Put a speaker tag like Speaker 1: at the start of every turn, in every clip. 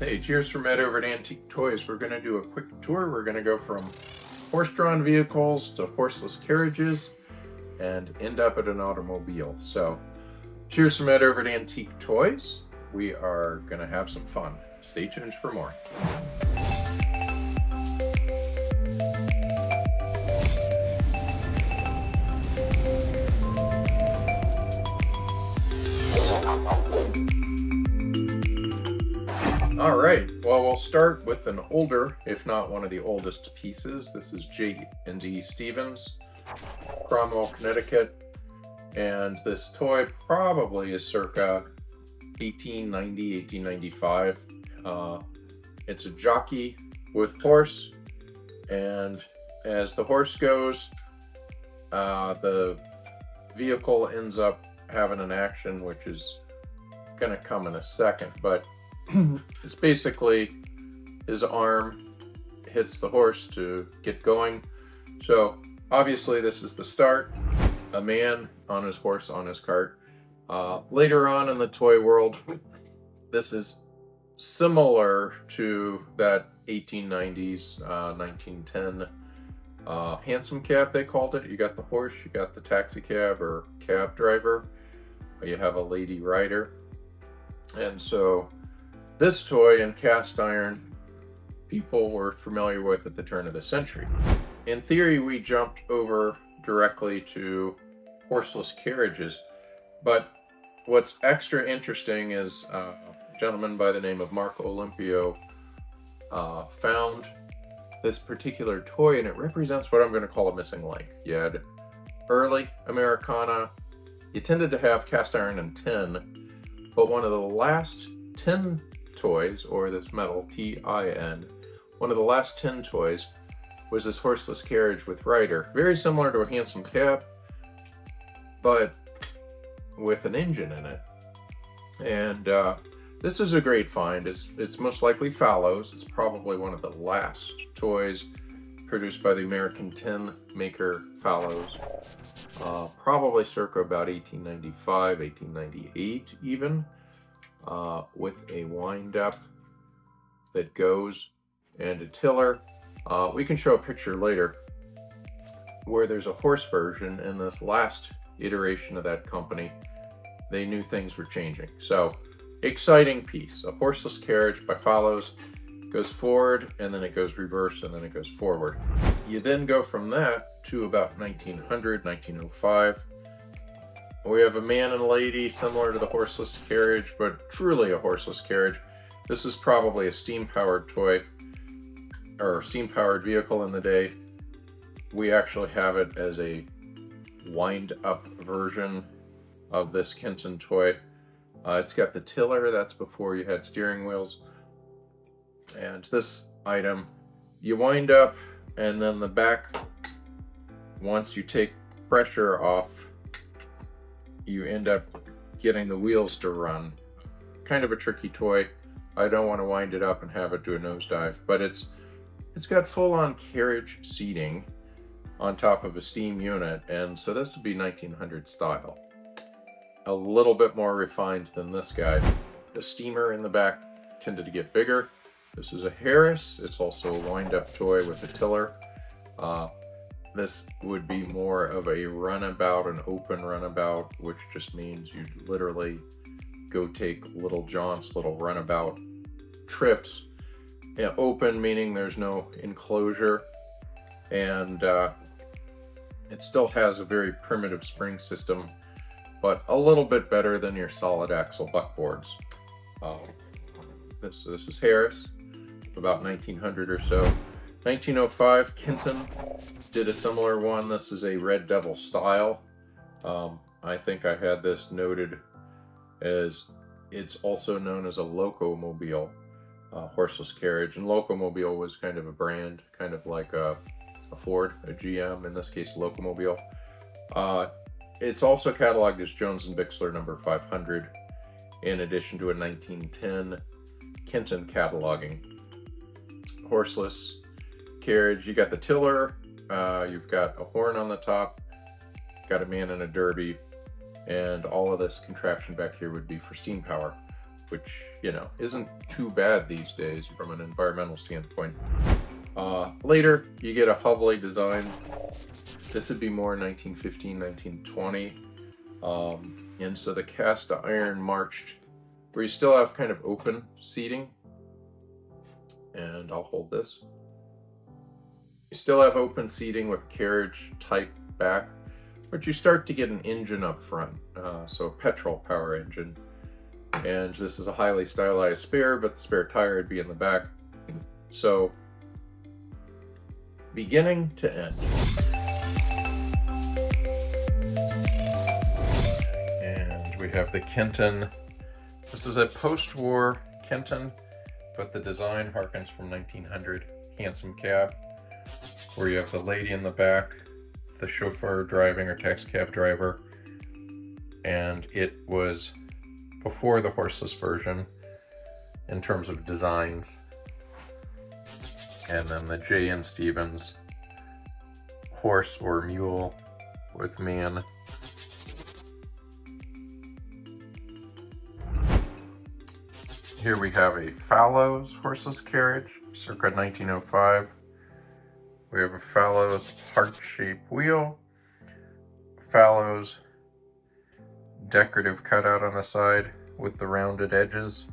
Speaker 1: Hey, cheers from Ed over at Antique Toys. We're going to do a quick tour. We're going to go from horse-drawn vehicles to horseless carriages and end up at an automobile. So, cheers from Ed over at Antique Toys. We are going to have some fun. Stay tuned for more. Start with an older, if not one of the oldest pieces. This is J&E Stevens, Cromwell, Connecticut. And this toy probably is circa 1890, 1895. Uh, it's a jockey with horse. And as the horse goes, uh, the vehicle ends up having an action, which is going to come in a second. But it's basically his arm hits the horse to get going. So obviously this is the start. A man on his horse on his cart. Uh, later on in the toy world, this is similar to that 1890s, uh, 1910 uh, hansom cab, they called it. You got the horse, you got the taxi cab or cab driver, you have a lady rider. And so this toy in cast iron, people were familiar with at the turn of the century. In theory, we jumped over directly to horseless carriages, but what's extra interesting is uh, a gentleman by the name of Marco Olimpio uh, found this particular toy and it represents what I'm going to call a missing link. You had early Americana, you tended to have cast iron and tin, but one of the last tin toys, or this metal, T-I-N, one of the last tin toys was this horseless carriage with rider. Very similar to a hansom cab, but with an engine in it. And uh, this is a great find. It's, it's most likely Fallows. It's probably one of the last toys produced by the American tin maker Fallows. Uh, probably circa about 1895, 1898 even uh, with a wind up that goes and a tiller. Uh, we can show a picture later where there's a horse version in this last iteration of that company. They knew things were changing. So exciting piece. A horseless carriage by Fallows goes forward and then it goes reverse and then it goes forward. You then go from that to about 1900, 1905 we have a man and lady similar to the horseless carriage, but truly a horseless carriage. This is probably a steam-powered toy, or steam-powered vehicle in the day. We actually have it as a wind-up version of this Kenton toy. Uh, it's got the tiller, that's before you had steering wheels. And this item, you wind up, and then the back, once you take pressure off you end up getting the wheels to run. Kind of a tricky toy. I don't want to wind it up and have it do a nosedive, but it's it's got full-on carriage seating on top of a steam unit, and so this would be 1900 style. A little bit more refined than this guy. The steamer in the back tended to get bigger. This is a Harris. It's also a wind-up toy with a tiller. Uh, this would be more of a runabout, an open runabout, which just means you literally go take little jaunts, little runabout trips. Yeah, open meaning there's no enclosure, and uh, it still has a very primitive spring system, but a little bit better than your solid axle buckboards. Um, this, this is Harris, about 1900 or so. 1905, Kenton did a similar one. This is a Red Devil style. Um, I think I had this noted as it's also known as a locomobile uh, horseless carriage. And locomobile was kind of a brand, kind of like a, a Ford, a GM, in this case, locomobile. Uh, it's also cataloged as Jones and Bixler number 500, in addition to a 1910 Kenton cataloging. Horseless carriage, you got the tiller, uh, you've got a horn on the top, got a man in a derby, and all of this contraption back here would be for steam power. Which, you know, isn't too bad these days from an environmental standpoint. Uh, later, you get a Hubley design. This would be more 1915, 1920. Um, and so the cast iron marched, where you still have kind of open seating. And I'll hold this. You still have open seating with carriage type back, but you start to get an engine up front. Uh, so a petrol power engine. And this is a highly stylized spare, but the spare tire would be in the back. So beginning to end. And we have the Kenton. This is a post-war Kenton, but the design harkens from 1900 hansom cab, where you have the lady in the back, the chauffeur driving or taxi cab driver, and it was before the horseless version in terms of designs. And then the J.E. Stevens horse or mule with man. Here we have a Fallows horseless carriage, circa 1905. We have a Fallows heart-shaped wheel, Fallows decorative cutout on the side with the rounded edges.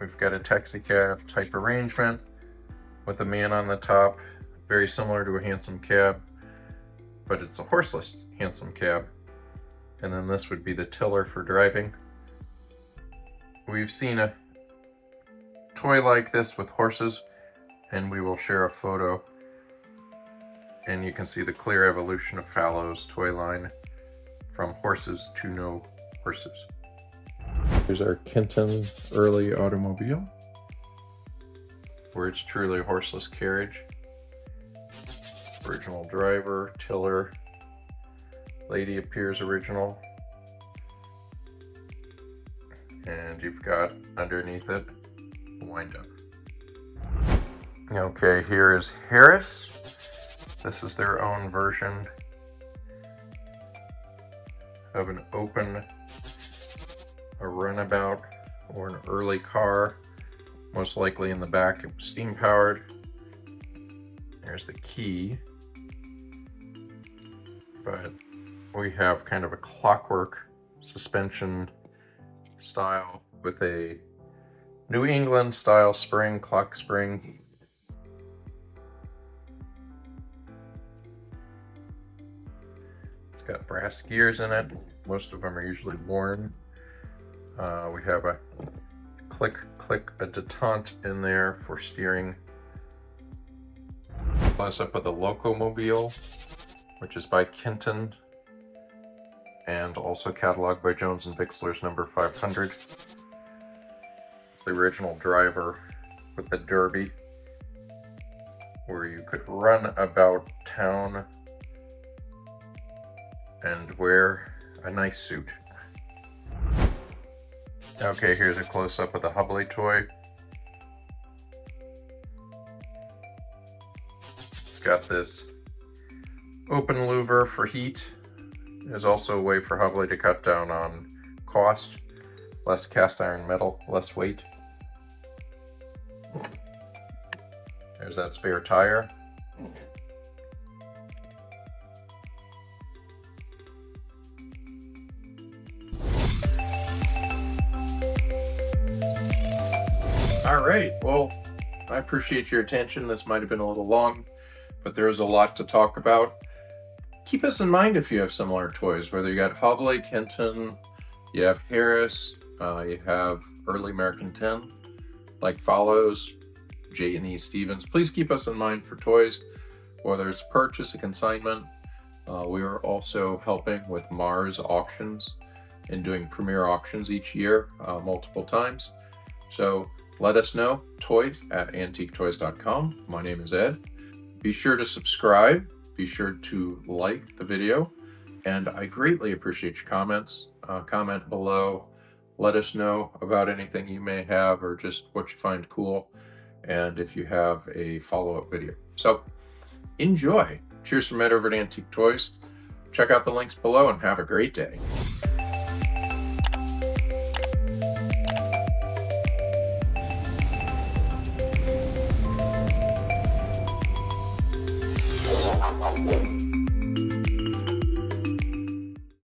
Speaker 1: We've got a taxi cab type arrangement with a man on the top, very similar to a hansom cab, but it's a horseless hansom cab. And then this would be the tiller for driving. We've seen a toy like this with horses, and we will share a photo. And you can see the clear evolution of Fallows toy line from horses to no horses. Here's our Kenton early automobile, where it's truly a horseless carriage. Original driver, tiller, lady appears original. And you've got underneath it, wind up. Okay, here is Harris. This is their own version of an open a runabout or an early car. Most likely in the back it was steam powered. There's the key. But we have kind of a clockwork suspension style with a New England style spring, clock spring. Got brass gears in it. Most of them are usually worn. Uh, we have a click, click, a detente in there for steering. Close up of the Locomobile, which is by Kenton, and also cataloged by Jones and Bixler's number 500. It's the original driver with the Derby, where you could run about town and wear a nice suit. Okay, here's a close-up of the Hubley toy. It's got this open louver for heat. There's also a way for Hubley to cut down on cost. Less cast iron metal, less weight. There's that spare tire. All right. Well, I appreciate your attention. This might have been a little long, but there's a lot to talk about. Keep us in mind if you have similar toys, whether you got Hubley, Kenton, you have Harris, uh, you have Early American tin, like Fallows, J and E Stevens. Please keep us in mind for toys, whether it's purchase, a consignment. Uh, we are also helping with Marz auctions and doing premier auctions each year, uh, multiple times. So let us know, toys at antiquetoys.com. My name is Ed. Be sure to subscribe. Be sure to like the video. And I greatly appreciate your comments. Uh, comment below. Let us know about anything you may have or just what you find cool. And if you have a follow-up video. So enjoy. Cheers from Ed over at Antique Toys. Check out the links below and have a great day.